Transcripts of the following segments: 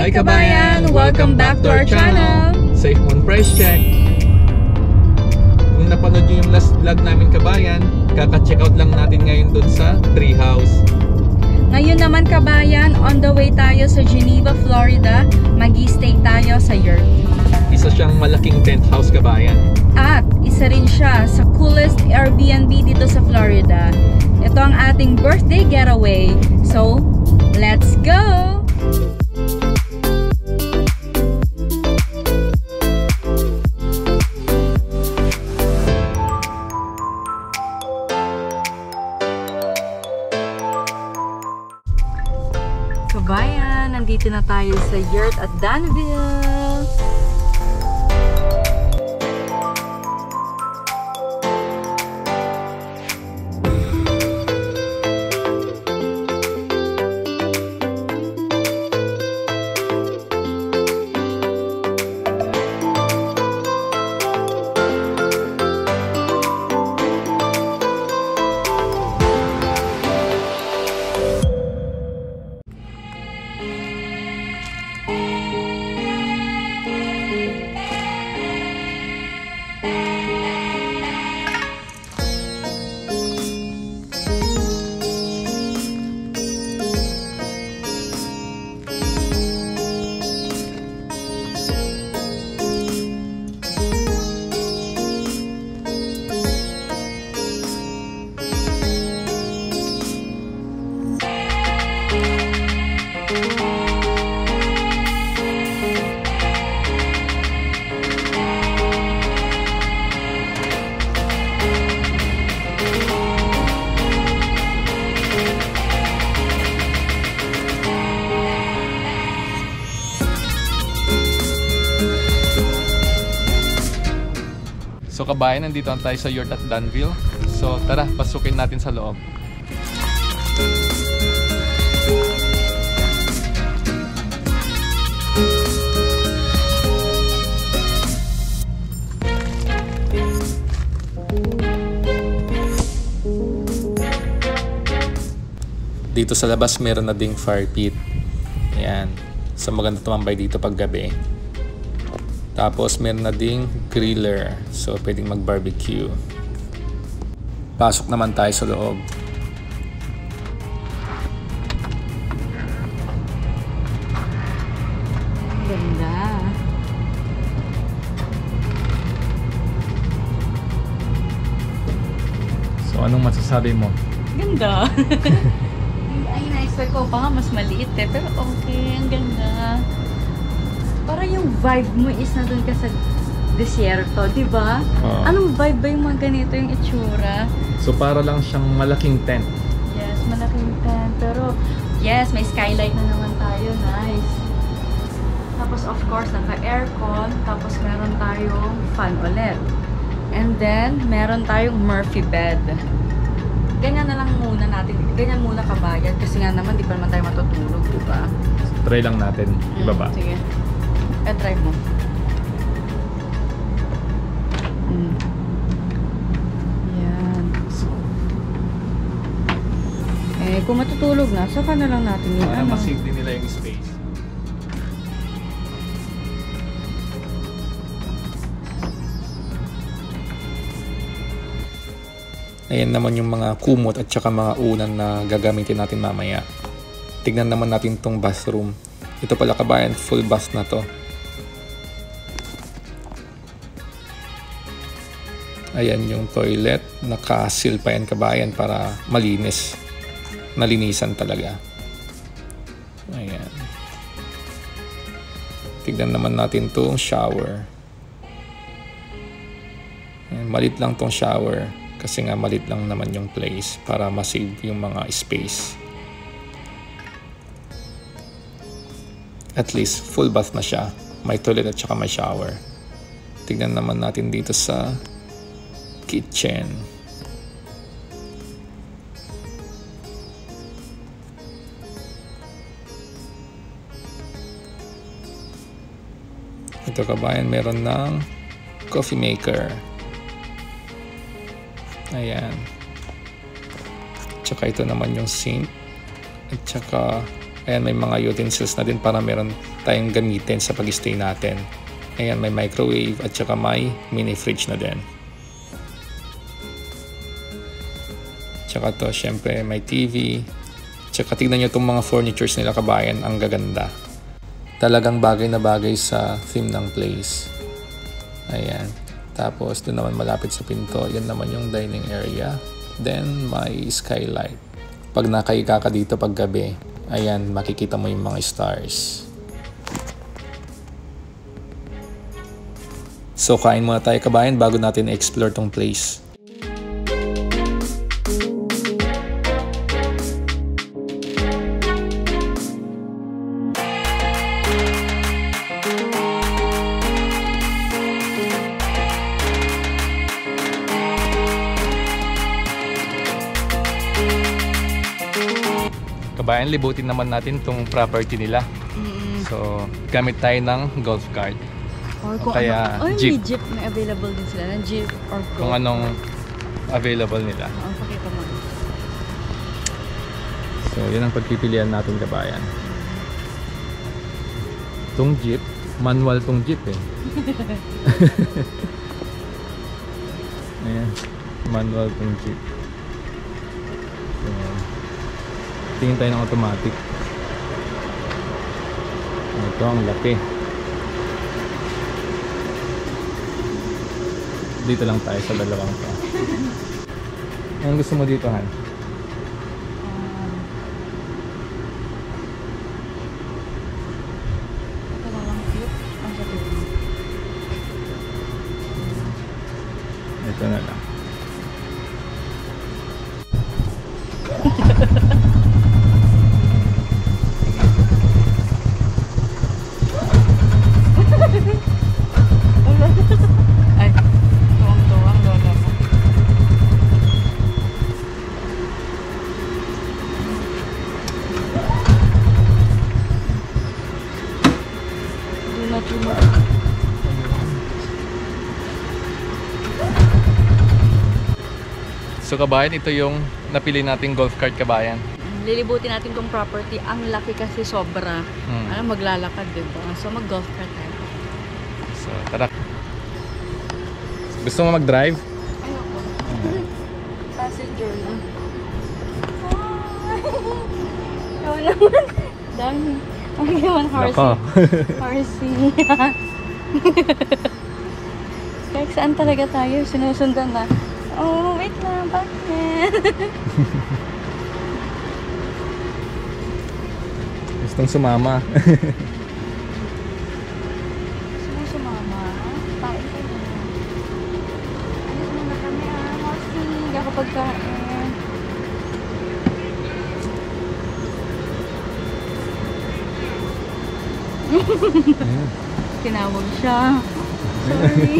Hi kabayan! Welcome back to our channel! Safe on Price Check. Kung napanood nyo yung last vlog namin kabayan, kaka-check out lang natin ngayon dun sa treehouse. Ngayon naman kabayan, on the way tayo sa Geneva, Florida. mag stay tayo sa yurt. Isa siyang malaking tent house kabayan. At isa rin siya sa coolest Airbnb dito sa Florida. Ito ang ating birthday getaway. So, let's go! Kabayan, nandito na tayo sa yurt at Danville. So kabayan, nandito na tayo sa yurt at Danville. So tara, pasukin natin sa loob. Dito sa labas meron na ding fire pit. Ayan. So maganda tumambay dito pag gabi. Tapos meron na ding griller. So pwedeng mag-barbecue. Pasok naman tayo sa loob. Ganda. So anong masasabi mo? Ganda. Ay, na-expect ko pa nga mas maliit eh. Pero okay, ang ganda. Parang yung vibe mo is na doon ka sa desierto, di ba? Oo. Anong vibe ba yung mga ganito yung itsura? So para lang siyang malaking tent. Yes, malaking tent. Pero, yes, may skylight na naman tayo. Nice. Tapos, of course, naka-aircon. Tapos, meron tayong fan ulit. And then, meron tayong Murphy bed. Ganyan na lang muna natin. Ganyan muna kabayan. Kasi nga naman, di pa naman tayo matutulog, di ba? Try lang natin. Ibaba. Mm, sige. Eh, try mo. Mm. Yan. Eh, kung matutulog na, saka na lang natin yung Para ano. masave din nila yung space. Ayan naman yung mga kumot at saka mga unan na gagamitin natin mamaya. Tignan naman natin tong bathroom. Ito pala kabayan, full bath na to. Ayan yung toilet. Naka-seal pa yan kabayan para malinis. Nalinisan talaga. Ayan. Tignan naman natin tong shower. Ayan, malit lang tong shower. Kasi nga malit lang naman yung place para masave yung mga space. At least full bath na siya. May toilet at saka may shower. Tignan naman natin dito sa kitchen. Ito kabayan, meron ng coffee maker. Ayan. Tsaka ito naman yung sink. At tsaka Ayan, may mga utensils na din para meron tayong gamitin sa pag-stay natin. Ayan, may microwave at saka may mini fridge na din. Tsaka to, syempre may TV. Tsaka tignan nyo itong mga furnitures nila kabayan, ang gaganda. Talagang bagay na bagay sa theme ng place. Ayan. Tapos doon naman malapit sa pinto, yan naman yung dining area. Then may skylight. Pag nakahiga ka dito pag gabi, ayan, makikita mo yung mga stars. So kain muna tayo kabayan bago natin explore tong place. Kabayan, libutin naman natin tong property nila. Mm-mm. So, gamit tayo ng golf cart. Or O kaya ano, or jeep. may jeep, may available din sila ng jeep or go. Kung anong available nila. Oo, pakita mo. So, yun ang pagpipilian natin kabayan. Tong jeep, manual tong jeep eh. Ayan, manual tong jeep. So, tingin tayo ng automatic. Ito ang laki. Dito lang tayo sa dalawang to. Anong gusto mo dito, Han? Kabayan, ito yung napili nating golf cart kabayan. Lilibutin natin tong property. Ang laki kasi sobra. Hmm. Ano, maglalakad, di ba? So, mag-golf cart tayo. So tara. Gusto mo mag-drive? Ayoko. Passenger na. Ikaw naman. Dami. Ang naman horsey. Horsey. Kahit saan talaga tayo, sinusundan na. Oh, wait lang, bakit? Gustong sumama. Sino sumama? Kain ka na. Ano muna kami ah, horsey. Hindi ako pagkain. Ayan. Tinawag siya. Sorry.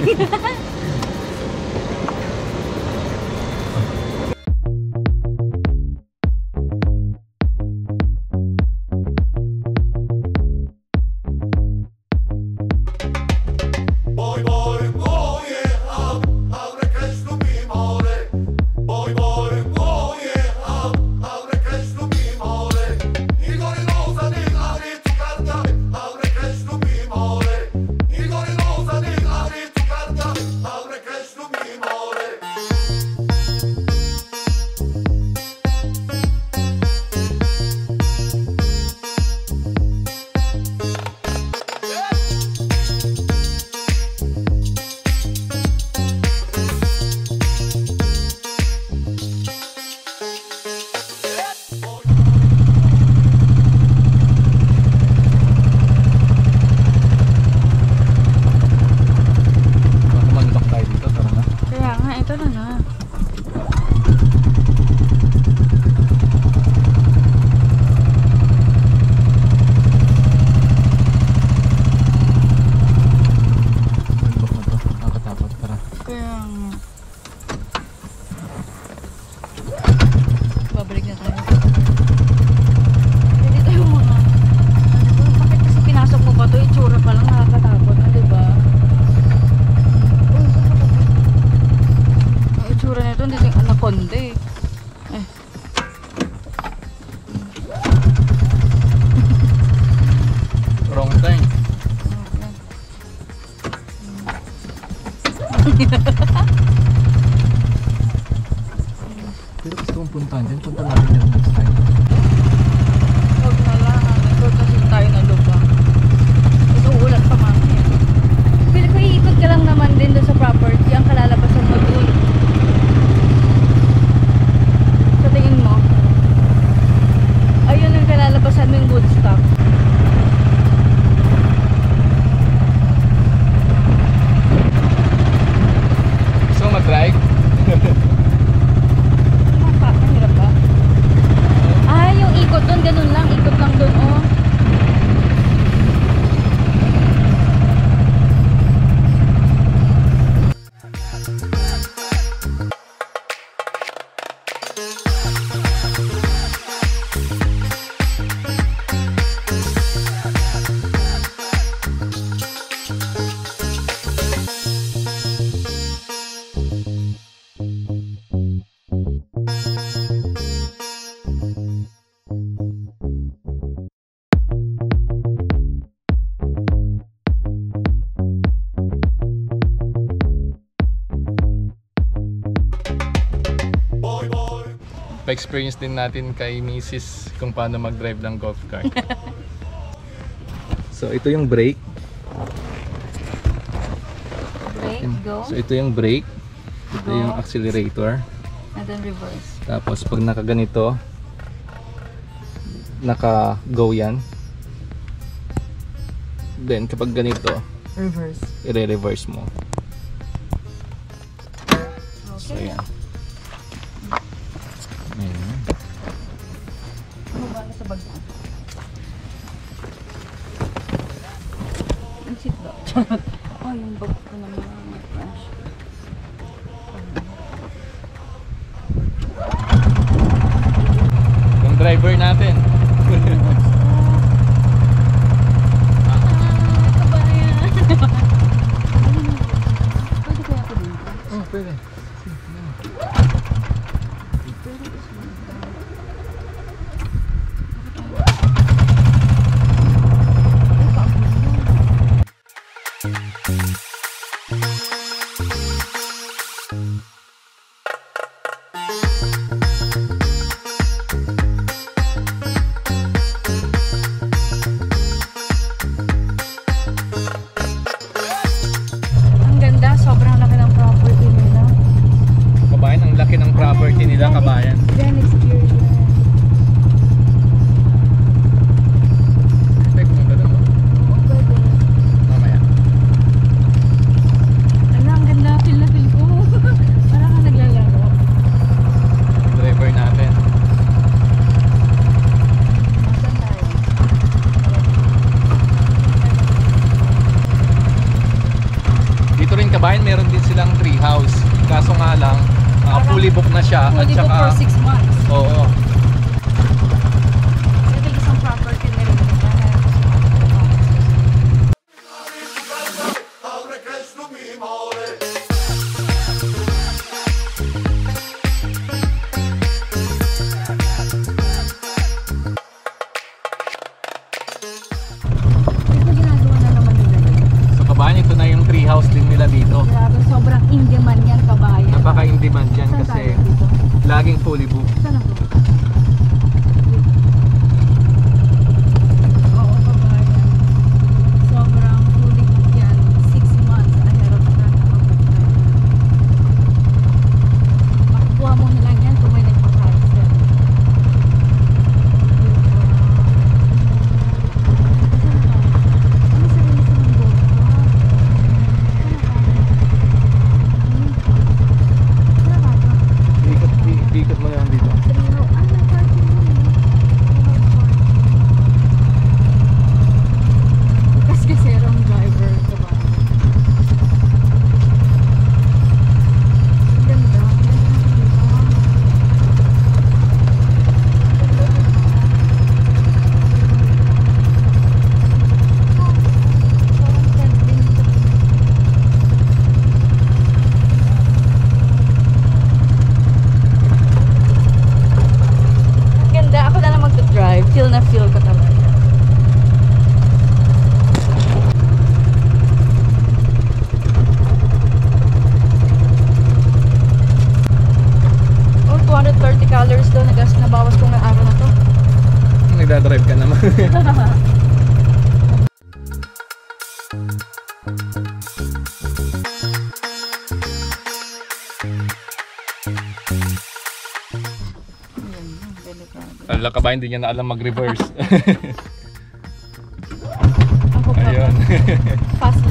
strike experience din natin kay Mrs. kung paano mag-drive ng golf cart. so ito yung brake. Brake, go. So ito yung brake. Ito go. yung accelerator. And then reverse. Tapos pag nakaganito, naka-go yan. Then kapag ganito, reverse. i-reverse mo. Okay. So, yan. na yung tree house din nila dito. Grabe, sobrang in demand yan kabayan. Napaka in demand yan kasi laging fully booked. Saan ako? hindi niya na alam mag-reverse. Ayun. Fast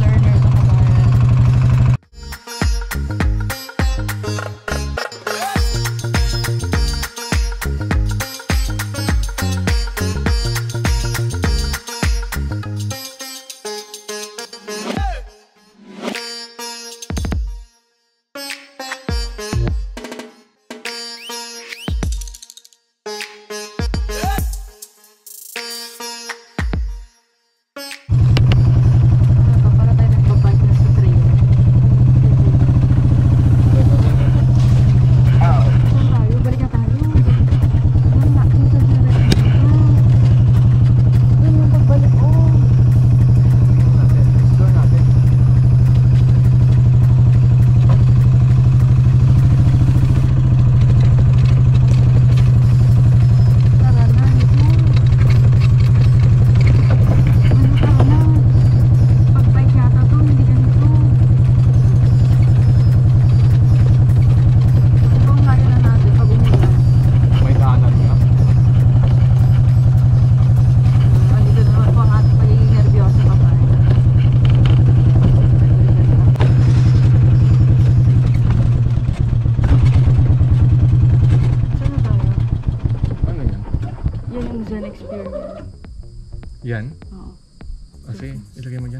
Ah, Así, y lo quedamos ya.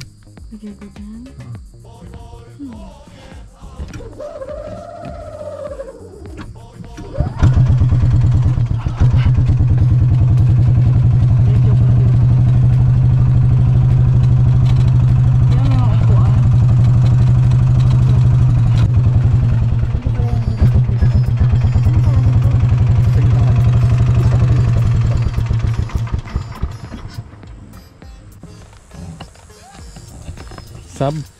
Lo quedamos ya. Ah. Mm. sub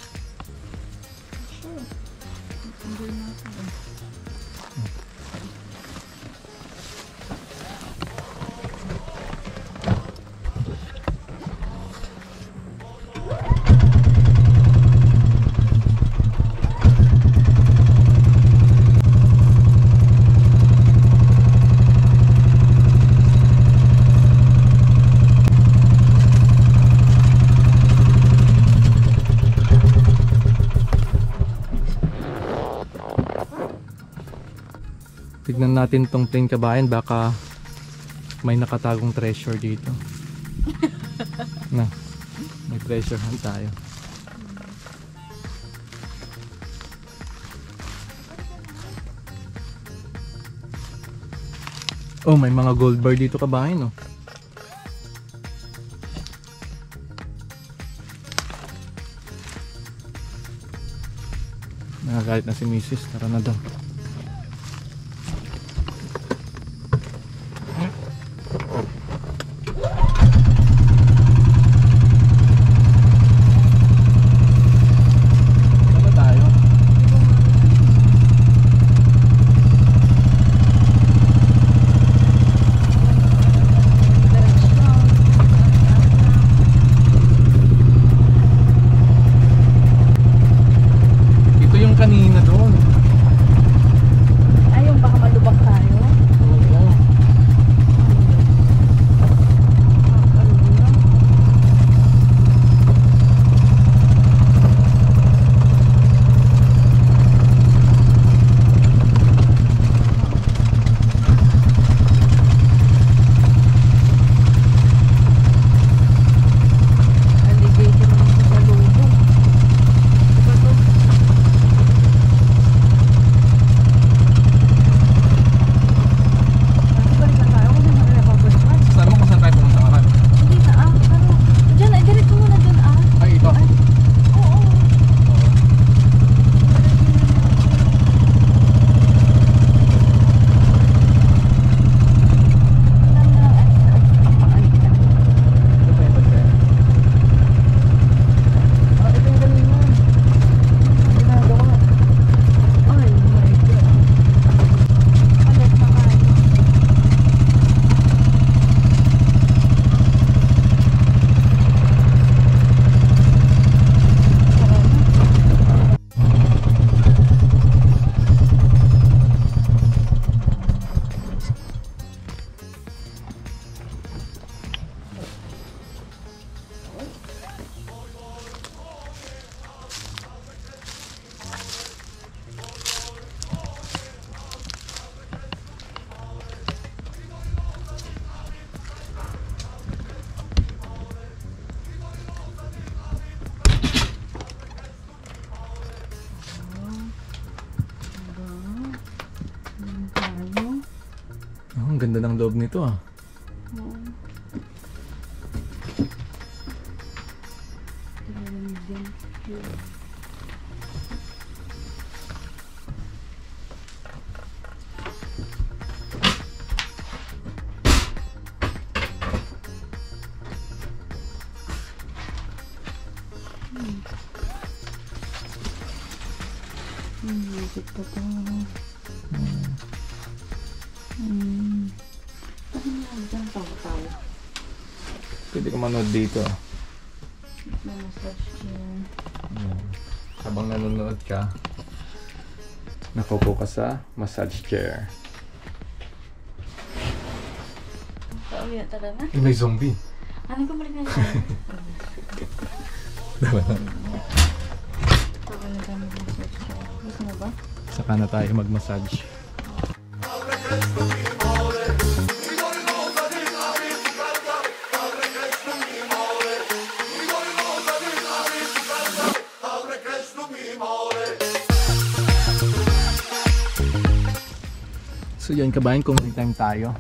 Tignan natin tong plain kabayan. Baka may nakatagong treasure dito. na, may treasure hunt tayo. Oh, may mga gold bar dito kabayan, oh. Nagagalit na si Mrs. Tara na daw. Music pa to. Hmm. Parang dyan tawa-tawa. Pwede ka manood dito. Massage chair. Ayan. Habang nanonood ka, nakaupo ka sa massage chair. Pauwi na. Eh, may zombie. Ano ko balik na tayo? Tawa na tayo mag-massage chair. Gusto mo ba? Saka na tayo mag-massage. So yun kabayan kung time tayo.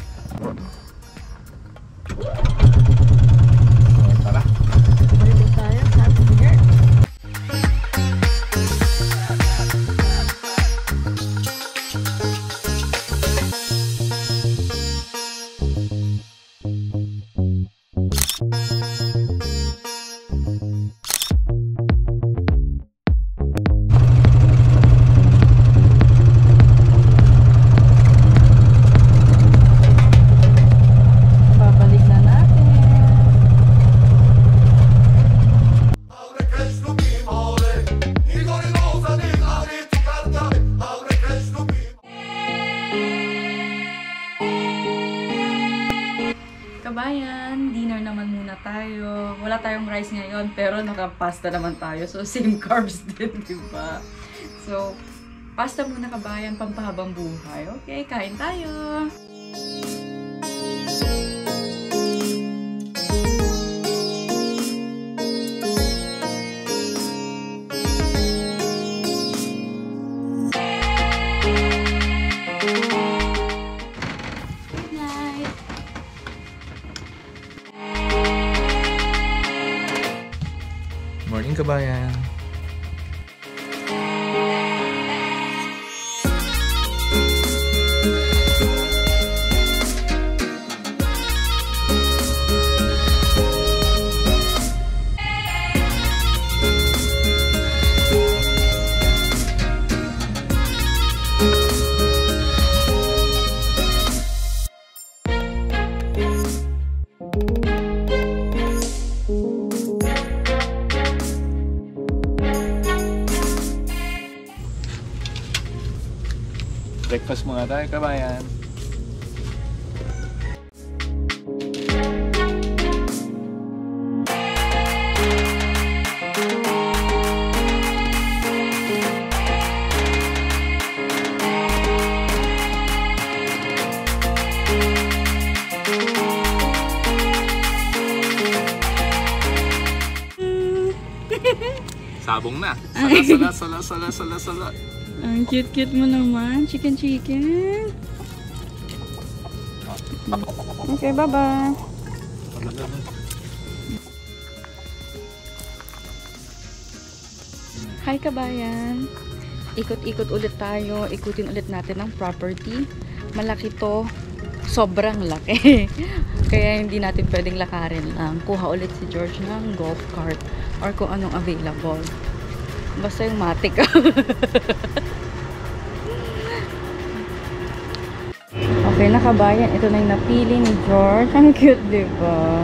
Nakapasta naman tayo. So, same carbs din, di ba? So, pasta muna kabayan, pampahabang buhay. Okay, kain tayo! Kabayan. Tayo kabayan. Sabong na. Sala, sala, sala, sala, sala, sala. Ang cute-cute mo naman. Chicken, chicken. Okay, bye-bye. Hi, kabayan. Ikot-ikot ulit tayo. Ikutin ulit natin ang property. Malaki to. Sobrang laki. Kaya hindi natin pwedeng lakarin lang. Kuha ulit si George ng golf cart or kung anong available. Basta yung matik. Okay na kabayan, ito na yung napili ni George. Ang cute, di ba?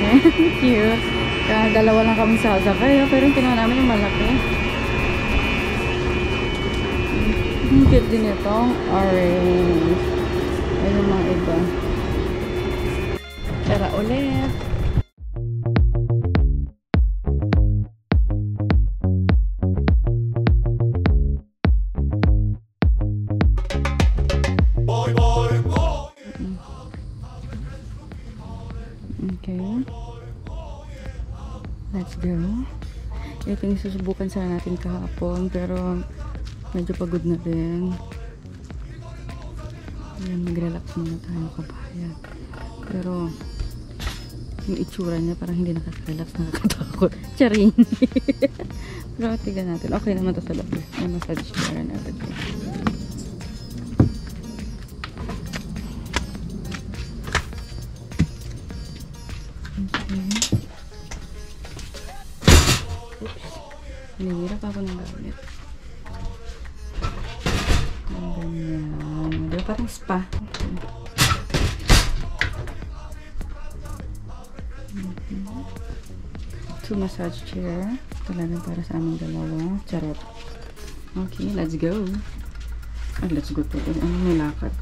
Okay, cute. Kaya dalawa lang kami sasakay, pero yung namin yung malaki. Ang cute din itong orange. Ayun mga iba. Tara ulit. Boy boy boy Okay. Ito yung susubukan sana natin kahapon, pero medyo pagod na rin. Ayan, mag-relax muna tayo kabayan. Pero, yung itsura niya parang hindi nakaka-relax, nakakatakot. Charing! pero tignan natin. Okay naman to sa loob. May massage chair and Two massage chair. Talaga para sa aming dalawa. Charot. Okay, let's go. Ay, let's go to. Ano may lakad?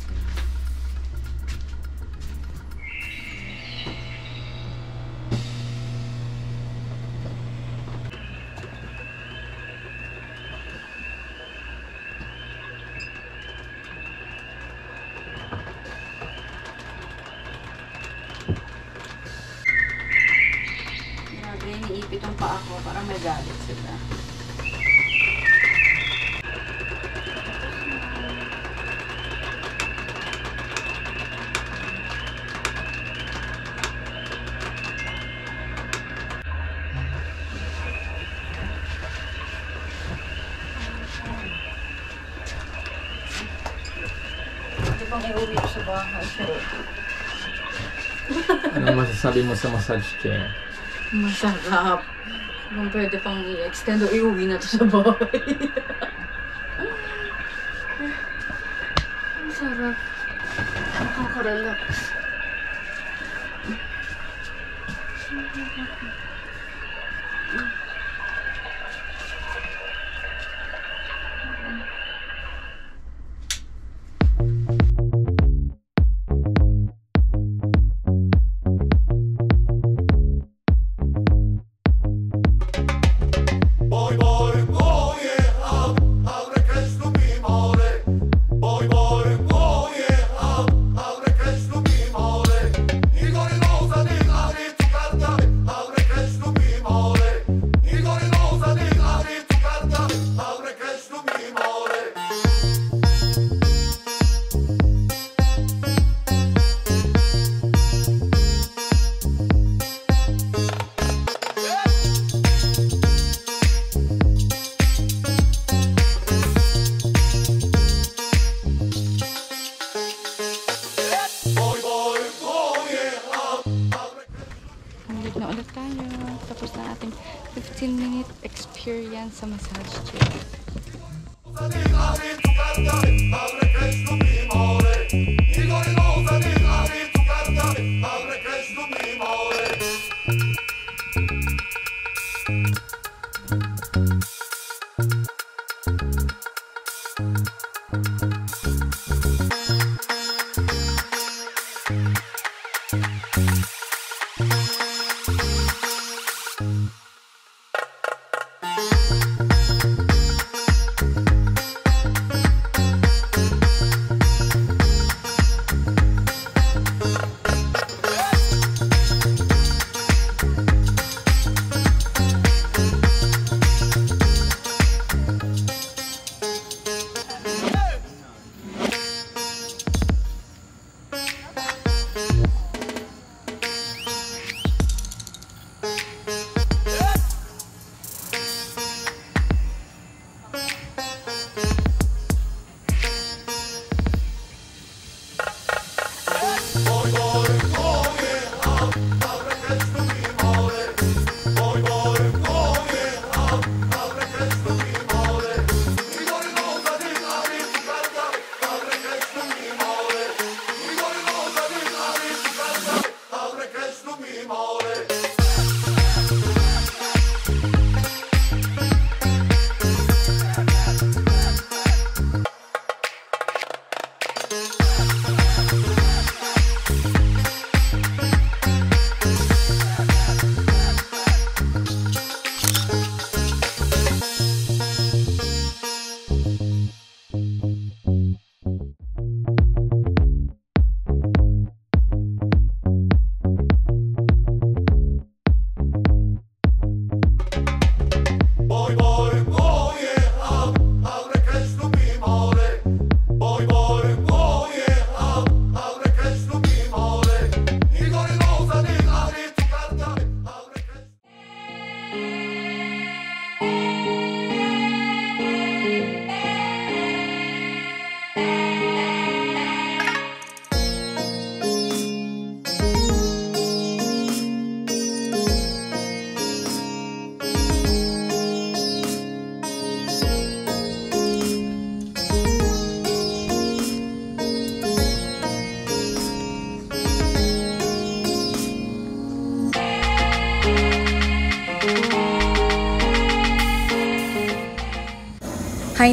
Mo sa massage chair? Masarap. Kung pwede pang i-extend o iuwi na to sa bahay. Ang sarap. Nakaka-relax. Boy, attached.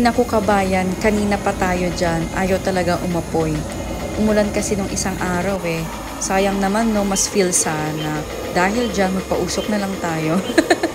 Naku kabayan, kanina pa tayo dyan. Ayaw talaga umapoy. Umulan kasi nung isang araw eh. Sayang naman no, mas feel sana. Dahil dyan, magpausok na lang tayo.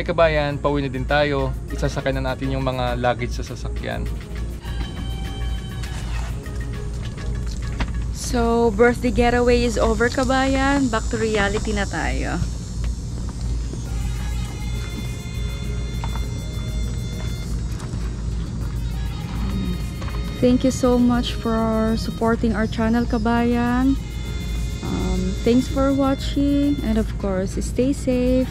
Hi kabayan, pauwi na din tayo. Isasakay na natin yung mga luggage sa sasakyan. So, birthday getaway is over kabayan. Back to reality na tayo. Thank you so much for supporting our channel kabayan. Um, thanks for watching and of course, stay safe.